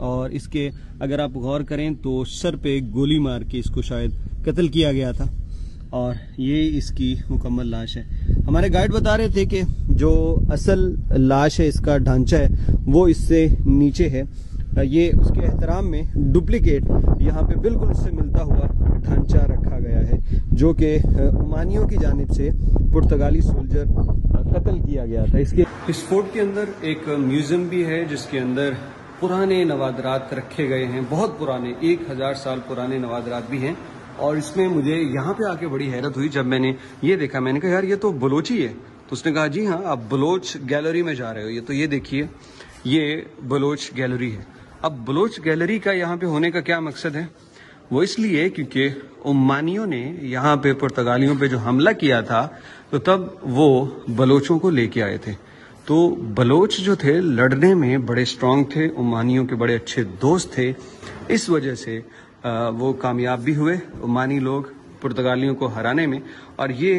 और इसके अगर आप गौर करें तो सर पे गोली मार के इसको शायद कत्ल किया गया था। और ये इसकी मुकम्मल लाश है। हमारे गाइड बता रहे थे कि जो असल लाश है, इसका ढांचा है, वो इससे नीचे है। ये उसके एहतराम में डुप्लीकेट यहाँ पे बिल्कुल उससे मिलता हुआ ढांचा रखा गया है, जो कि उमानियों की जानब से पुर्तगाली सोल्जर कत्ल किया गया था। इसके इस फोर्ट के अंदर एक म्यूज़ियम भी है, जिसके अंदर पुराने नवादरात रखे गए हैं, बहुत पुराने, एक हज़ार साल पुराने नवादरात भी हैं, और इसमें मुझे यहाँ पे आके बड़ी हैरत हुई जब मैंने ये देखा, मैंने कहा, यार, ये तो बलोची है तो उसने कहा, जी हाँ आप बलोच गैलरी में जा रहे हो, ये तो ये देखिए, ये बलोच गैलरी है। अब बलोच गैलरी का यहाँ पे होने का क्या मकसद है? वो इसलिए क्योंकि उमानियों ने यहाँ पे पुर्तगालियों पे जो हमला किया था तो तब वो बलोचों को लेके आए थे। तो बलोच जो थे, लड़ने में बड़े स्ट्रांग थे उमानियों के बड़े अच्छे दोस्त थे। इस वजह से वो कामयाब भी हुए उमानी लोग पुर्तगालियों को हराने में। और ये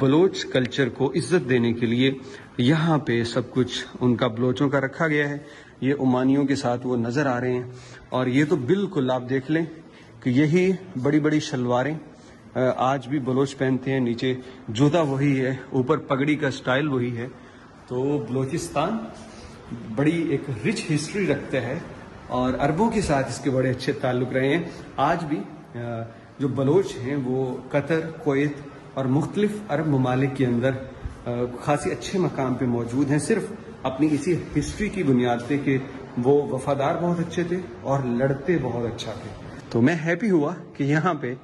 बलोच कल्चर को इज़्ज़त देने के लिए यहाँ पे सब कुछ उनका बलोचों का रखा गया है। ये उमानियों के साथ वो नज़र आ रहे हैं। और ये तो बिल्कुल आप देख लें कि यही बड़ी बड़ी शलवारें आज भी बलोच पहनते हैं। नीचे जूता वही है, ऊपर पगड़ी का स्टाइल वही है। तो बलोचिस्तान बड़ी एक रिच हिस्ट्री रखते हैं और अरबों के साथ इसके बड़े अच्छे ताल्लुक रहे हैं। आज भी जो बलोच हैं, वो कतर कोत और मुख्तलिफ़ अरब ममालिक के अंदर खासी अच्छे मकाम पे मौजूद हैं। सिर्फ़ अपनी इसी हिस्ट्री की बुनियाद पे कि वो वफादार बहुत अच्छे थे और लड़ते बहुत अच्छा थे। तो मैं हैप्पी हुआ कि यहाँ पे